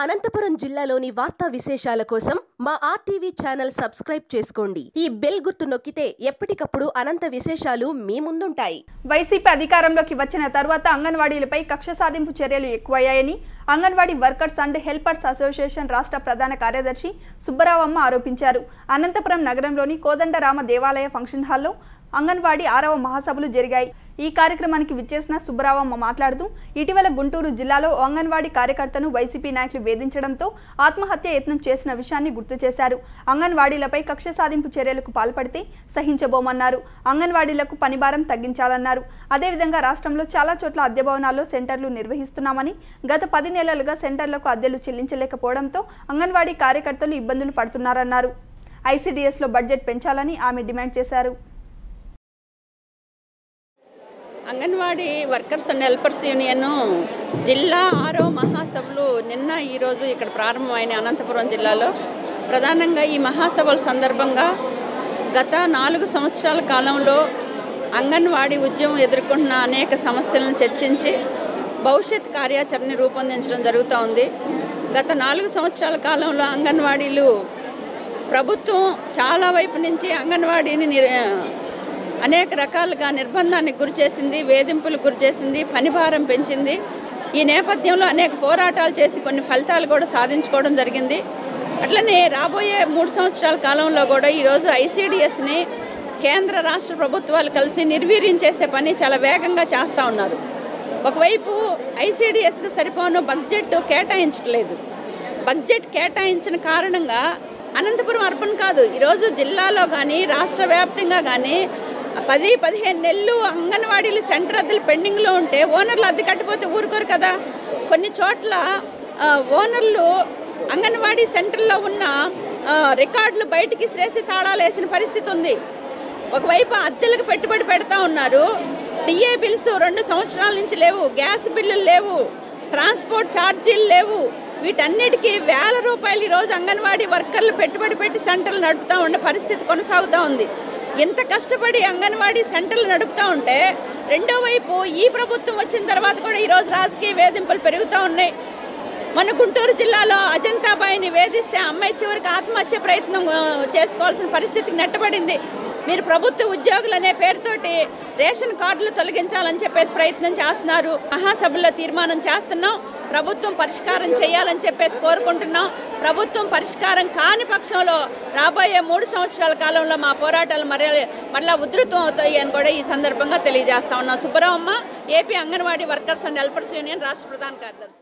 అనంతపురం జిల్లాలోని వార్తా విశేషాల కోసం మా ఆర్టీవీ ఛానల్ సబ్స్క్రైబ్ చేసుకోండి. ఈ బెల్ గుర్తు నొక్కితే ఎప్పటికప్పుడు అనంత విశేషాలు మీ ముందుంటాయి. వైసీపీ అధికారంలోకి వచ్చిన తర్వాత అంగన్వాడీలపై కక్ష సాధింపు చర్యలు ఎక్కువయ్యాయని anganwadi workers and helpers association రాష్ట్ర ప్రధాన కార్యదర్శి సుబ్బరావమ్మ ఆరోపించారు. అనంతపురం నగరంలోని కోదండరామ దేవాలయ ఫంక్షన్ హాల్లో అంగన్వాడీ ఆరవ మహాసభలు జరిగాయి. ఈ కార్యక్రమానికి విచ్చేసిన సుబ్బరావమ్మ మాట్లాడుతూ ఇటీవల గుంటూరు జిల్లాలో అంగన్వాడీ కార్యకర్తను వైసీపీ నాయకులు వేధించడంతో ఆత్మహత్య యత్నం చేసిన విషయాన్ని గుర్తు చేశారు. అంగన్వాడీలపై కక్ష సాధింపు చర్యలకు పాల్పడితే సహించబోమన్నారు. అంగన్వాడీలకు పనిభారం తగ్గించాలన్నారు. అదేవిధంగా రాష్ట్రంలో చాలా చోట్ల అద్దె భవనాల్లో సెంటర్లు నిర్వహిస్తున్నామని గత పది నెలలుగా సెంటర్లకు అద్దెలు చెల్లించలేకపోవడంతో అంగన్వాడీ కార్యకర్తలు ఇబ్బందులు పడుతున్నారన్నారు. ఐసీడీఎస్లో బడ్జెట్ పెంచాలని ఆమె డిమాండ్ చేశారు. Anganwadi workers and helpers union జిల్లా ఆరో మహాసభలు నిన్న ఈరోజు ఇక్కడ ప్రారంభమైన అనంతపురం జిల్లాలో. ప్రధానంగా ఈ మహాసభల సందర్భంగా గత నాలుగు సంవత్సరాల కాలంలో అంగన్వాడీ ఉద్యమం ఎదుర్కొంటున్న అనేక సమస్యలను చర్చించి భవిష్యత్ కార్యాచరణ రూపొందించడం జరుగుతూ ఉంది. గత నాలుగు సంవత్సరాల కాలంలో అంగన్వాడీలు ప్రభుత్వం చాలా వైపు నుంచి అంగన్వాడీని నిర్ అనేక రకాలుగా నిర్బంధానికి గురి చేసింది వేధింపులకు గురి చేసింది పనిభారం పెంచింది. ఈ నేపథ్యంలో అనేక పోరాటాలు చేసి కొన్ని ఫలితాలు కూడా సాధించుకోవడం జరిగింది. అట్లనే రాబోయే మూడు సంవత్సరాల కాలంలో కూడా ఈరోజు ఐసీడిఎస్ని కేంద్ర రాష్ట్ర ప్రభుత్వాలు కలిసి నిర్వీర్యం చేసే పని చాలా వేగంగా చేస్తూ ఉన్నారు. ఒకవైపు ఐసీడిఎస్కి సరిపోను బడ్జెట్ కేటాయించట్లేదు. బడ్జెట్ కేటాయించిన కారణంగా అనంతపురం అర్బన్ కాదు ఈరోజు జిల్లాలో కానీ రాష్ట్ర వ్యాప్తంగా కానీ పది పదిహేను నెలలు అంగన్వాడీలు సెంటర్ అద్దెలు పెండింగ్లో ఉంటే ఓనర్లు అద్దె కట్టిపోతే ఊరుకోరు కదా. కొన్ని చోట్ల ఓనర్లు అంగన్వాడీ సెంటర్లో ఉన్న రికార్డులు బయటికి శ్రేసి తాళాలు వేసిన పరిస్థితి ఉంది. ఒకవైపు అద్దెలకు పెట్టుబడి పెడతా ఉన్నారు. డిఏ బిల్స్ రెండు సంవత్సరాల నుంచి లేవు గ్యాస్ బిల్లులు లేవు ట్రాన్స్పోర్ట్ ఛార్జీలు లేవు. వీటన్నిటికీ వేల రూపాయలు ఈరోజు అంగన్వాడీ వర్కర్లు పెట్టుబడి పెట్టి సెంటర్లు నడుపుతూ ఉండే పరిస్థితి కొనసాగుతూ ఉంది. ఎంత కష్టపడి అంగన్వాడీ సెంటర్లు నడుపుతూ ఉంటే రెండో వైపు ఈ ప్రభుత్వం వచ్చిన తర్వాత కూడా ఈరోజు రాజకీయ వేధింపులు పెరుగుతూ ఉన్నాయి. మన గుంటూరు జిల్లాలో అజంతాబాయిని వేధిస్తే అమ్మాయి చివరికి ఆత్మహత్య ప్రయత్నం చేసుకోవాల్సిన పరిస్థితికి నెట్టబడింది. మీరు ప్రభుత్వ ఉద్యోగులు అనే పేరుతోటి రేషన్ కార్డులు తొలగించాలని చెప్పేసి ప్రయత్నం చేస్తున్నారు. మహాసభల్లో తీర్మానం చేస్తున్నాం. ప్రభుత్వం పరిష్కారం చేయాలని చెప్పేసి కోరుకుంటున్నాం. ప్రభుత్వం పరిష్కారం కాని పక్షంలో రాబోయే మూడు సంవత్సరాల కాలంలో మా పోరాటాలు మరల మరలా ఉధృతం అవుతాయి అని కూడా ఈ సందర్భంగా తెలియజేస్తా ఉన్నాం. Subbaramamma AP anganwadi workers and helpers union రాష్ట్ర ప్రధాన కార్యదర్శి.